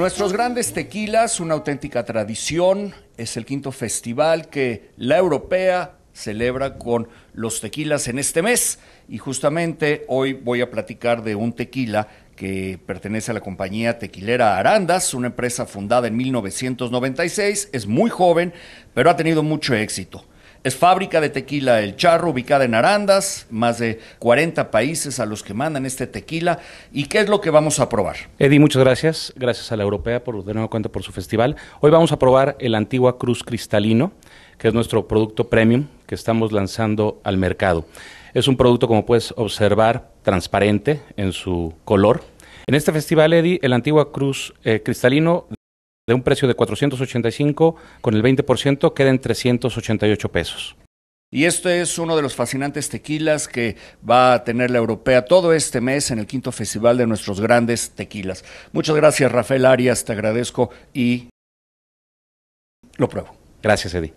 Nuestros grandes tequilas, una auténtica tradición, es el quinto festival que la europea celebra con los tequilas en este mes y justamente hoy voy a platicar de un tequila que pertenece a la compañía tequilera Arandas, una empresa fundada en 1996, es muy joven, pero ha tenido mucho éxito. Es fábrica de tequila El Charro, ubicada en Arandas, más de 40 países a los que mandan este tequila. ¿Y qué es lo que vamos a probar? Eddie, muchas gracias. Gracias a la Europea por de nuevo cuenta por su festival. Hoy vamos a probar el Antigua Cruz Cristalino, que es nuestro producto premium que estamos lanzando al mercado. Es un producto, como puedes observar, transparente en su color. En este festival, Eddie, el Antigua Cruz eh, Cristalino de un precio de 485, con el 20% queda en 388 pesos. Y este es uno de los fascinantes tequilas que va a tener la europea todo este mes en el quinto festival de nuestros grandes tequilas. Muchas gracias, Rafael Arias, te agradezco y lo pruebo. Gracias, Eddie.